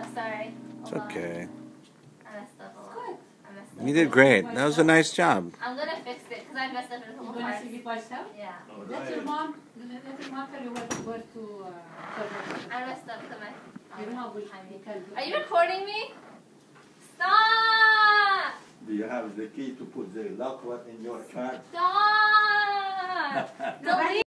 It's Okay. I messed up a lot. Good. I messed up. You did great. That was a nice job. I'm gonna fix it because I messed up in a You gonna it myself? Yeah. Oh, let your mom, let your mom tell you what where to, uh, I messed up because I. You. Are you recording me? Stop! Do you have the key to put the lock in your car? Stop! Delete